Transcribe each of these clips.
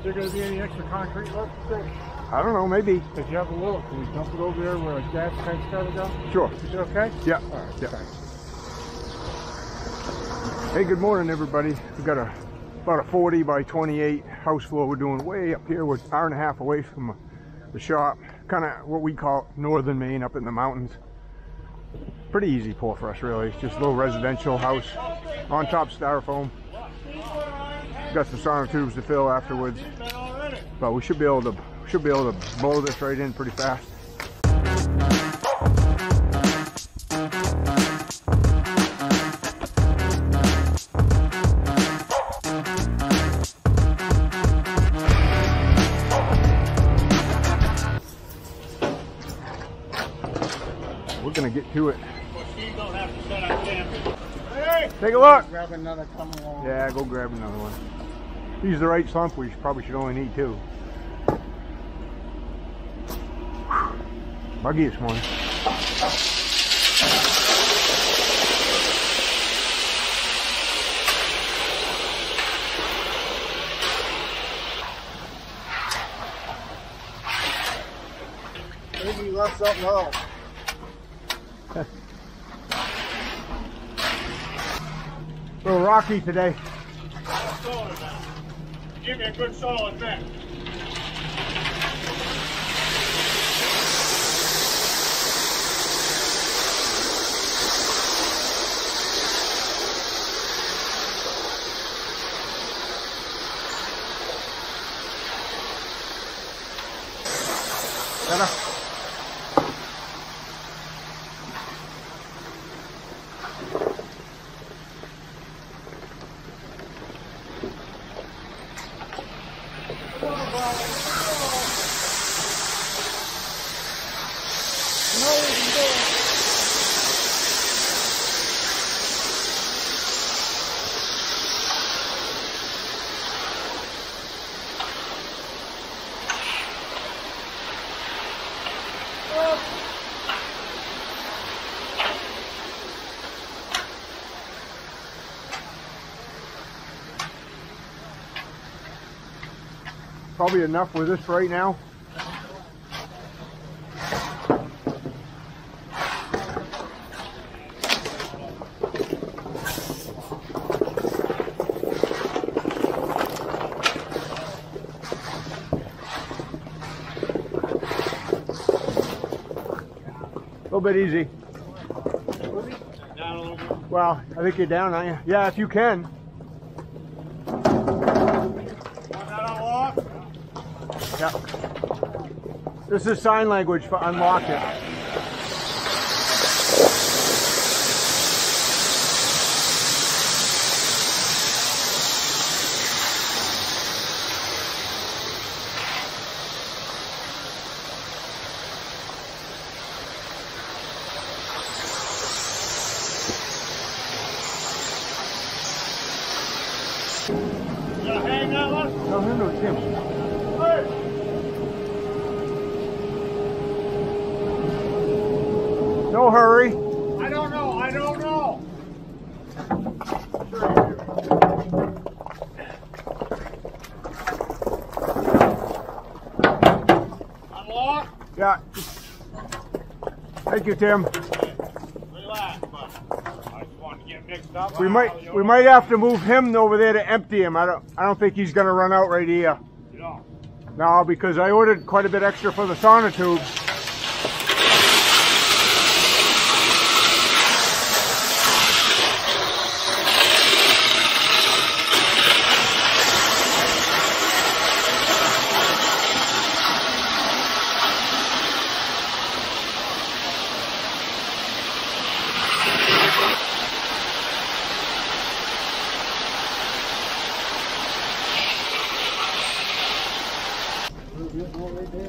Is there gonna be any extra concrete oh, left? There? I don't know, maybe. If you have a little, can we dump it over there where a gas tank's gotta go? Sure. Is it okay? Yeah. All right, Yeah. thanks. Hey, good morning, everybody. We've got a about a 40 by 28 house floor we're doing way up here. We're an hour and a half away from the shop. Kind of what we call northern Maine, up in the mountains. Pretty easy pour for us, really. Just a little residential house on top styrofoam. Got some sonotubes to fill afterwards, but we should be able to should be able to blow this right in pretty fast. We're gonna get to it. Take a look. Grab another, come along. Yeah, go grab another one. Use the right slump. We probably should only need two. Whew. Buggy this morning. Maybe you left something else. A little rocky today. Give me a good solid vent. Better? Probably enough with this right now. A little bit easy. Down a little bit. Well, I think you're down, aren't you? Yeah, if you can. Want that unlocked? Yeah. This is sign language for unlock it. You gonna hang that one? No, no, no, Tim. Hey! No hurry. I don't know, I don't know. Unlock? Yeah. Thank you, Tim. Relax, bud. I just wanted to get mixed up. We might we might have to move him over there to empty him. I don't I don't think he's gonna run out right here. No, because I ordered quite a bit extra for the sonotubes.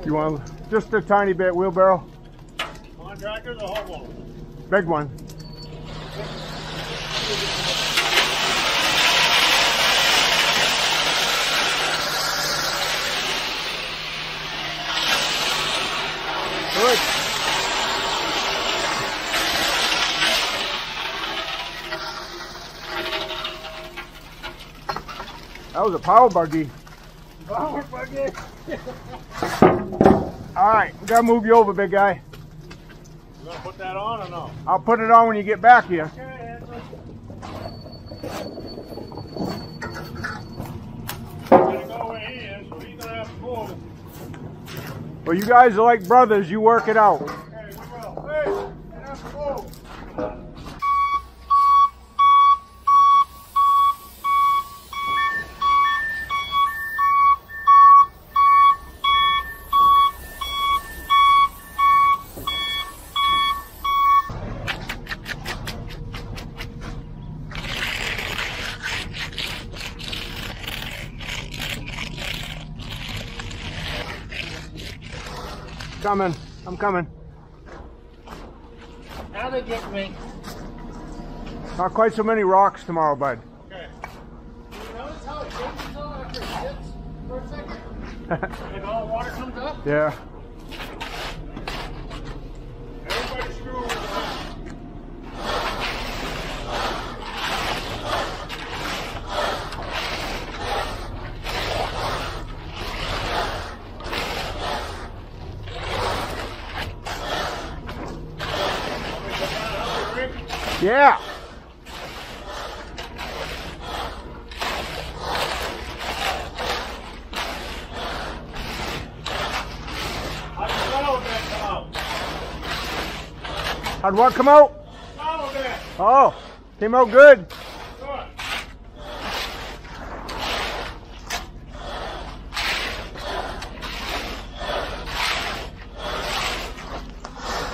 You want just a tiny bit wheelbarrow? contractors or homeowners? Big one. Good. That was a power buggy. Forward, buggy. All right, we gotta move you over, big guy. You gonna put that on or no? I'll put it on when you get back here. Okay, go he is, so he's gonna have to move. Well, you guys are like brothers. You work it out. I'm coming. I'm coming. Now they get me. Not quite so many rocks tomorrow, bud. Okay. You notice how it changes though after it dips for a second? And all the water comes up? Yeah. Yeah. How do you follow that come out? How'd what come out? Oh, came out good. Good.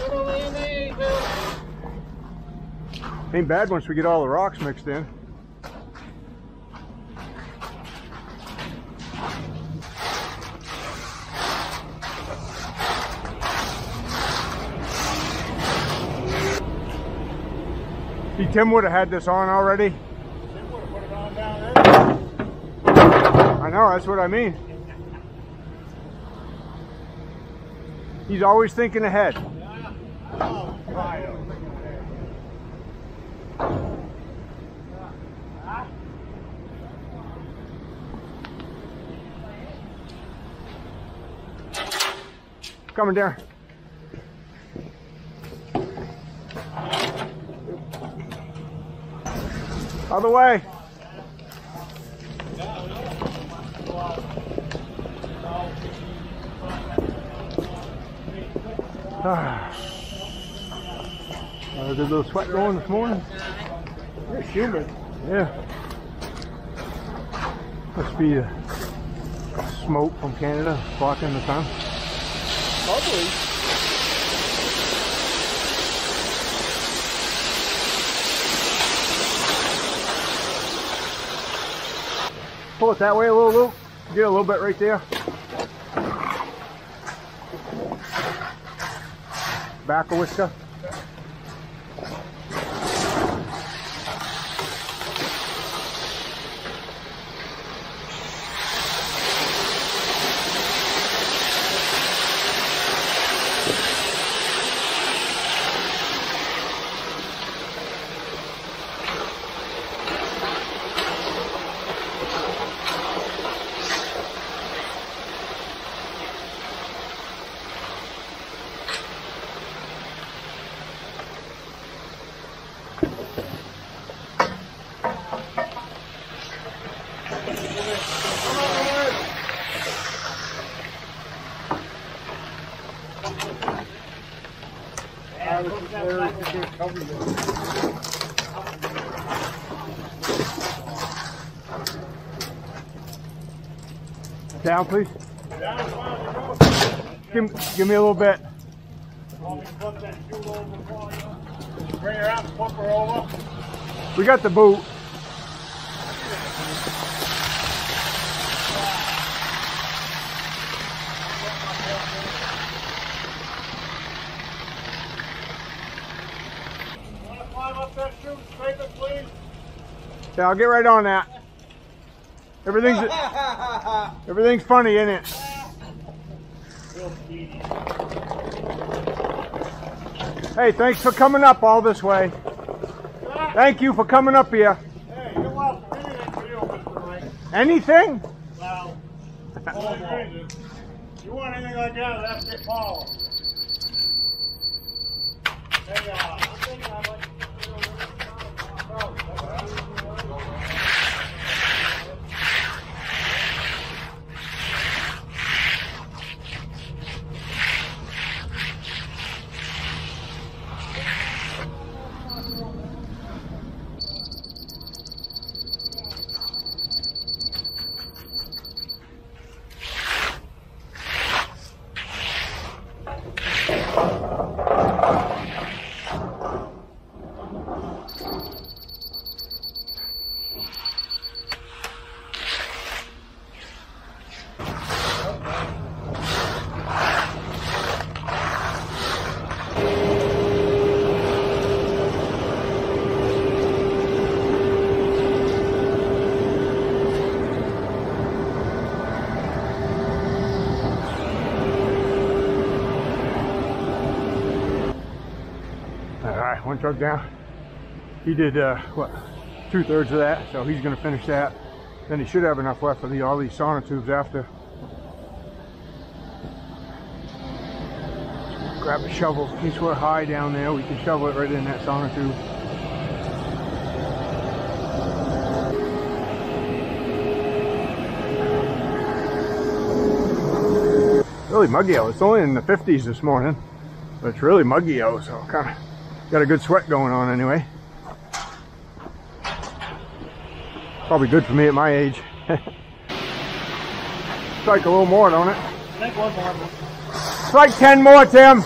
Little Andy, Bill. Ain't bad once we get all the rocks mixed in. See, Tim would have had this on already. On. I know, that's what I mean. He's always thinking ahead. Oh, Coming down. Other way. Ah. Uh, did a little sweat going this morning? It's humid. Yeah. Must be the smoke from Canada blocking the sun. Probably. Pull it that way a little, Luke. Get a little bit right there. Back a whisker. Down, please. Give, give me a little bit. We got the boot. Yeah, I'll get right on that. Everything's everything's funny, isn't it? Hey, thanks for coming up all this way. Thank you for coming up here. Hey, you're welcome. Anything? Well, you want anything like that, that's. All right, one truck down. He did uh, what, two thirds of that, so he's to finish that. Then he should have enough left for the all these sonotubes after. Grab a shovel. Since we're high down there, we can shovel it right in that sonotube. Really muggy out. It's only in the 50s this morning, but it's really muggy out, so kind of got a good sweat going on anyway. Probably good for me at my age. Strike a little more, don't it? Think one more. Strike 10 more, Tim.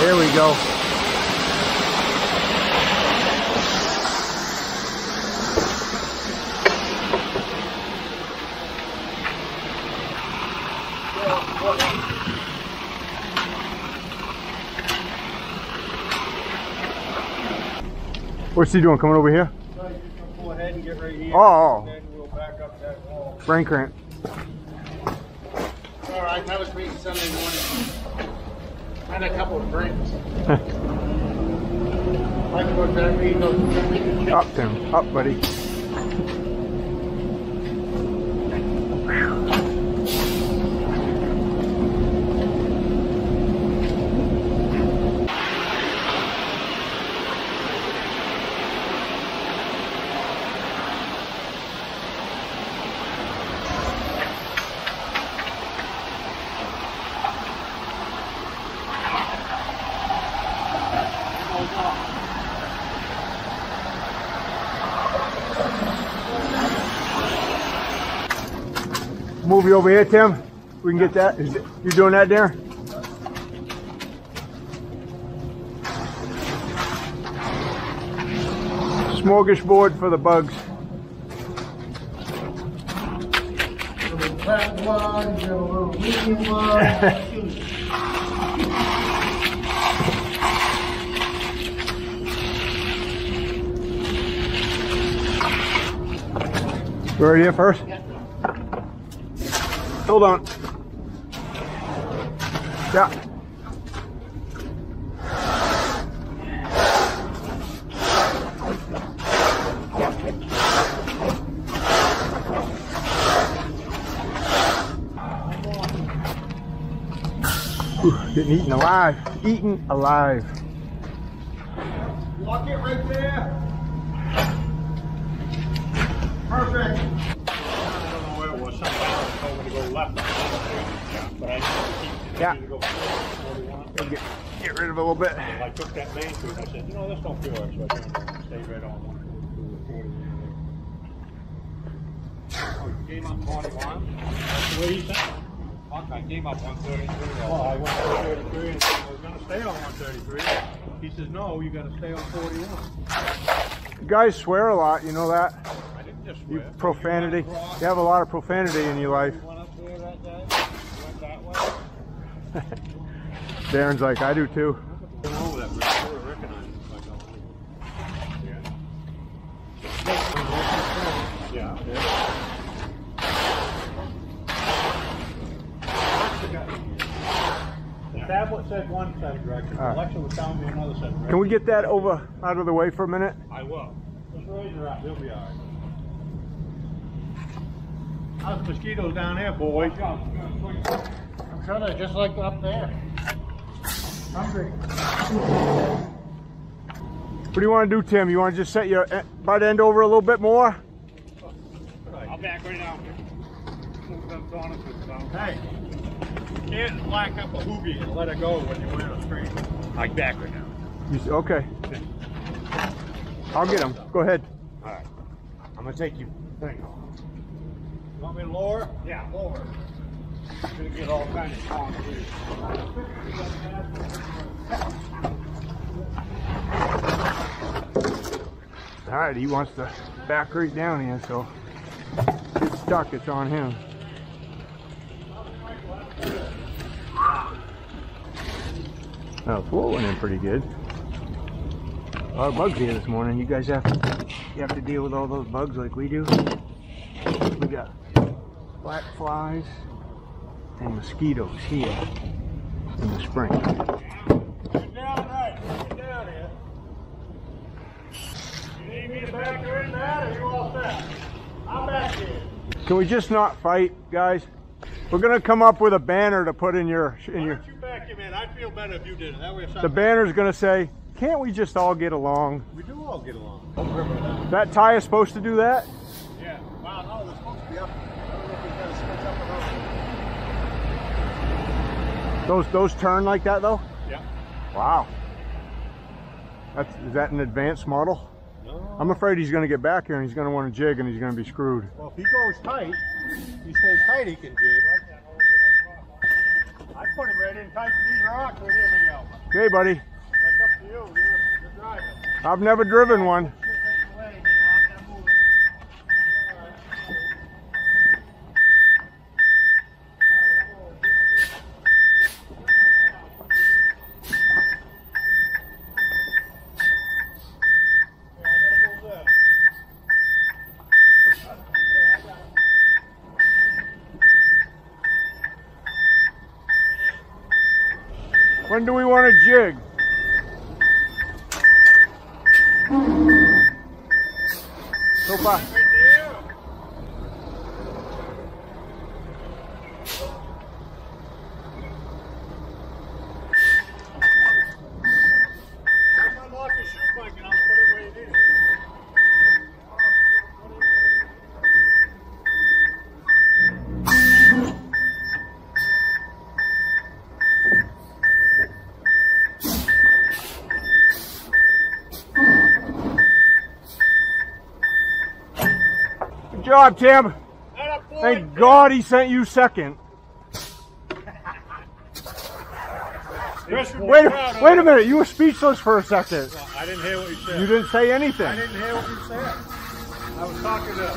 There we go. What's he doing? Coming over here? So you pull ahead and get right here. Oh. And then we'll back up that wall. Brain cramp. All right, that was me Sunday morning. Had a couple of drinks. I can go back, read those, read the Up, Tim. Up, buddy. Movie over here, Tim. We can get that. Is it, you doing that there? Smorgasbord for the bugs. little fat ones, and a little medium ones. Right here first. Hold on. Yeah. Getting eaten alive. Eaten alive. Walk it right there. Perfect. I don't know where it was. Somebody else told me to go left. But I keep Yeah. to go forward. Get, get rid of it a little bit. I took that main street. I said, you know, this don't feel right. So I turned around and stayed right on one. Oh, you came up 41? That's the way he said. Fuck, I came up 133. Well, I went 133 and I was going to stay on 133. He says, no, you got to stay on 41. You guys swear a lot, you know that? I didn't just swear. profanity. You went across, You have a lot of profanity in your life. you Darren's like, I do too. Went over that bridge. I would've recognized him if I don't leave. Yeah. Yeah. The tablet said one set of directions. Ah. Alexa was telling me another set of directions. Can we get that over out of the way for a minute? I will. Just raise her up. He'll be all right. How's the mosquitoes down there, boys? I'm sure they're just like up there. Hungry. What do you want to do, Tim? You want to just set your e- butt end over a little bit more? I'll back right now. Move them. Hey, you can't black up a hoobie and let it go when you're in a street. Like back right now. You s- okay. I'll get him. Go ahead. All right. I'm gonna take you. Thank you. Want me to lower? Yeah, lower. All right, he wants to back right down here, so get stuck. It's on him. Oh, the floor went in pretty good. A lot of bugs here this morning. You guys have to, you have to deal with all those bugs like we do. We got black flies and mosquitoes here in the spring. Get down right. Get down here. You need me to back you in that or you all set? I'm back here. Can we just not fight, guys? We're gonna come up with a banner to put in your in your. you back him in? I'd feel better if you did it. That way The banner's gonna say, "Can't we just all get along?" We do all get along. Don't remember that. That tie is supposed to do that. Yeah. Wow, no, they're supposed to be up. I don't know if he's gonna switch up or not. Those those turn like that though. Yeah. Wow. That's is that an advanced model? No. I'm afraid he's gonna get back here and he's gonna want to jig and he's gonna be screwed. Well, if he goes tight, he stays tight, he can jig. I put him right in tight to these rocks right here, Miguel. Okay, buddy. That's up to you. You're the driver. I've never driven one. Shit right away, man. I'm gonna move it. All right. Yeah, I gotta move that. When do we want to jig? So far. Right there. Just unlock your shoe bike and I'll put it where you need it. Good job, Tim. Thank God he sent you second. Chris would be Wait, wait a minute. You were speechless for a second. I didn't hear what you said. You didn't say anything. I didn't hear what you said. I was talking to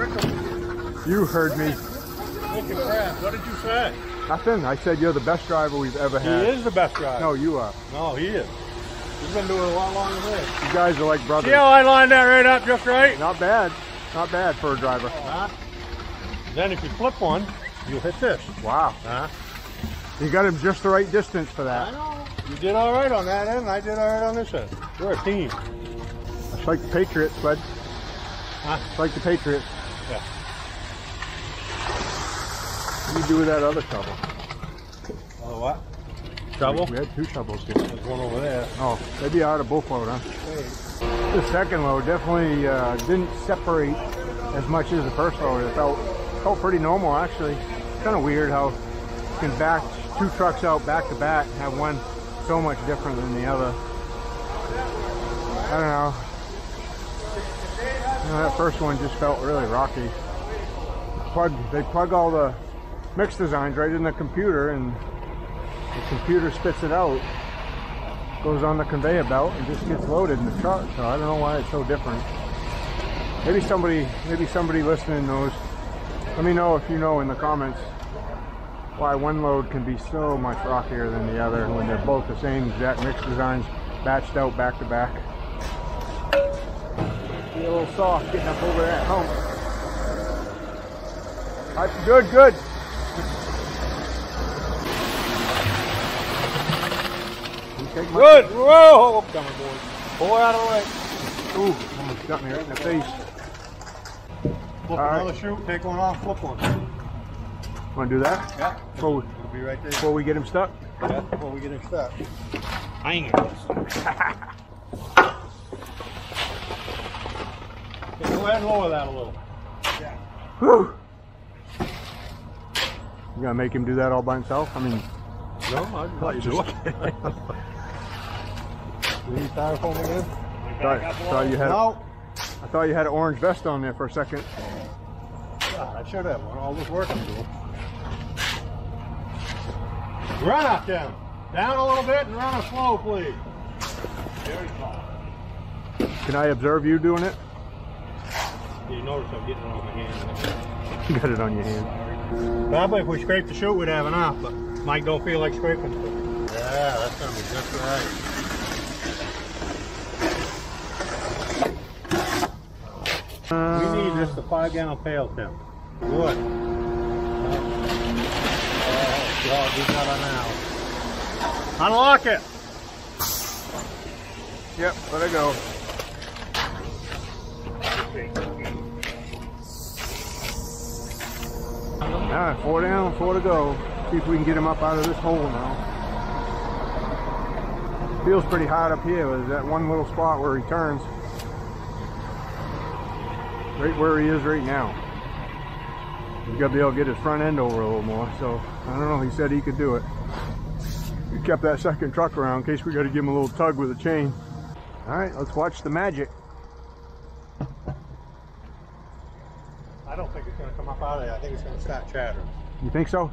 Rick. You heard me. What did you say? Nothing. I said you're the best driver we've ever had. He is the best driver. No, you are. No, he is. He's been doing a lot longer than this. You guys are like brothers. See how I lined that right up just right? Not bad. Not bad for a driver. Then if you flip one, you'll hit this. Wow. Huh? You got him just the right distance for I that. know. You did all right on that end, I did all right on this end. We're a team. It's like the Patriots, bud. Huh? It's like the Patriots. Yeah. What do you do with that other shovel? Oh, what? Double? We had two shovels here. There's one over there. Oh, maybe out of both load, huh? The second load definitely uh, didn't separate as much as the first load. It felt felt pretty normal actually. Kind of weird how you can back two trucks out back to back and have one so much different than the other. I don't know. You know, that first one just felt really rocky. Plug, they plug all the mix designs right in the computer and the computer spits it out goes on the conveyor belt and just gets loaded in the truck. So I don't know why it's so different. Maybe somebody, maybe somebody listening knows. Let me know if you know in the comments why one load can be so much rockier than the other when they're both the same exact mix designs, batched out back to back. Be a little soft getting up over that hump. Good, good. You take my- Good. Whoa! Coming, boys. Boy, out of the way. Ooh, almost got me right in the face. Flip All right. another chute, take one off, flip one. Want to do that? Yeah. Before we, It'll be right there. before we get him stuck? Yeah, before we get him stuck. I ain't gonna get stuck. Okay, Go ahead and lower that a little. Yeah. Whew. You gonna make him do that all by himself? I mean, No, I'd let you do it. You need styrofoam again? thought, thought you had No. I thought you had an orange vest on there for a second. God, I should have one. All this work I'm doing. Run up down. Down a little bit and run it slow, please. Very slow. Can I observe you doing it? You notice I'm getting it on my hand. You got it on your hand. Probably if we scrape the chute, we'd have enough, but Mike don't feel like scraping. Yeah, that's gonna be just right. We need just a five gallon pail, Tim. Good. Oh, God, we got it now. Unlock it. Yep, let it go. All right, four down, four to go. See if we can get him up out of this hole now. Feels pretty hot up here. That one little spot where he turns. Right where he is right now. He's got to be able to get his front end over a little more. So, I don't know. He said he could do it. We kept that second truck around in case we got to give him a little tug with a chain. All right, let's watch the magic. I don't think it's gonna come up out of there. I think it's gonna start chattering. You think so?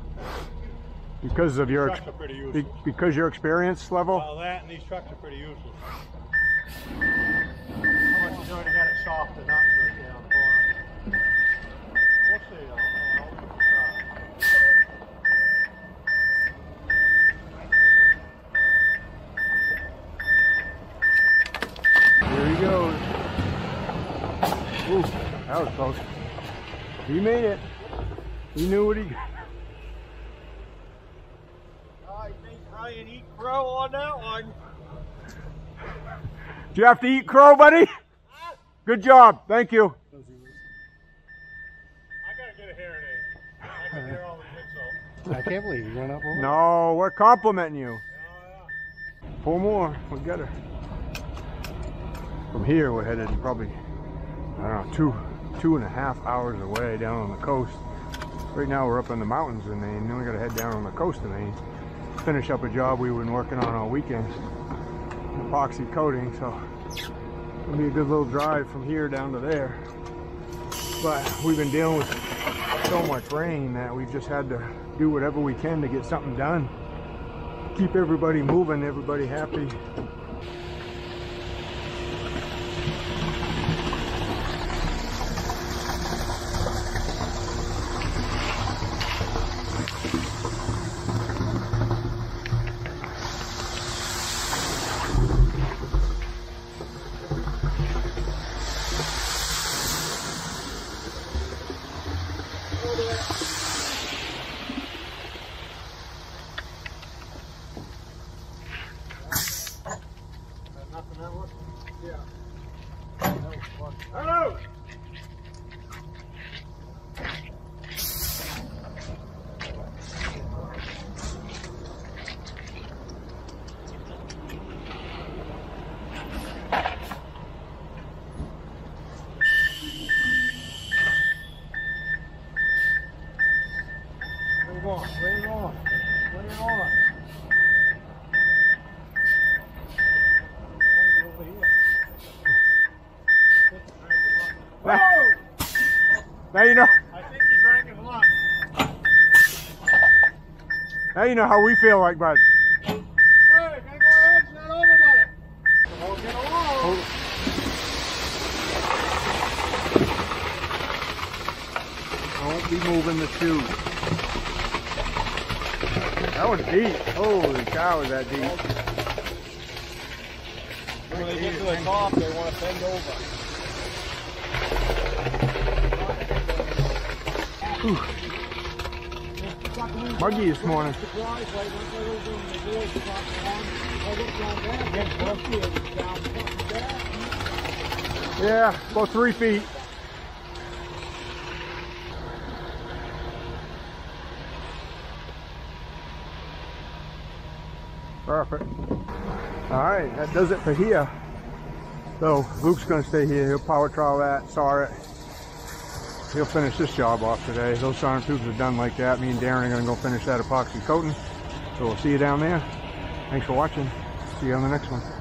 Because of your Trucks are pretty be- useless. because your experience level. Well, that and these trucks are pretty useless. How much he's already got it soft and not for it down the corner. We'll see though. man. I'll give it a try. Here he goes. Ooh, that was close. He made it. He knew what he. I think Ryan eat crow on that one. Do you have to eat crow, buddy? Good job. Thank you. I gotta get a hearing aid. I can hear all the jigsaw. I can't believe you went up over. No, we're complimenting you. Yeah. Four more. We got her. From here, we're headed probably, I don't know, two, two and a half hours away down on the coast. Right now, we're up in the mountains in Maine. Then we got to head down on the coast of Maine. Finish up a job we've been working on all weekend. Epoxy coating, so it'll be a good little drive from here down to there. But we've been dealing with so much rain that we've just had to do whatever we can to get something done keep everybody moving, everybody happy. Nothing that one? Hello! Where you going? Where you going? Where you going? I wanna be over here. Now, now you know. I think he drank his lunch. Now you know how we feel like, bud. Hey, gotta go ahead, it's not over, buddy. Come on, get along. Don't be moving the shoe. That was deep. Holy cow, is that deep? When they get to the top, they want to bend over muggy this morning. Yeah, about three feet. Perfect. All right, that does it for here. So Luke's gonna stay here. He'll power trowel that, saw it. He'll finish this job off today. Those sonotubes are done like that. Me and Darren are gonna go finish that epoxy coating. So we'll see you down there. Thanks for watching. See you on the next one.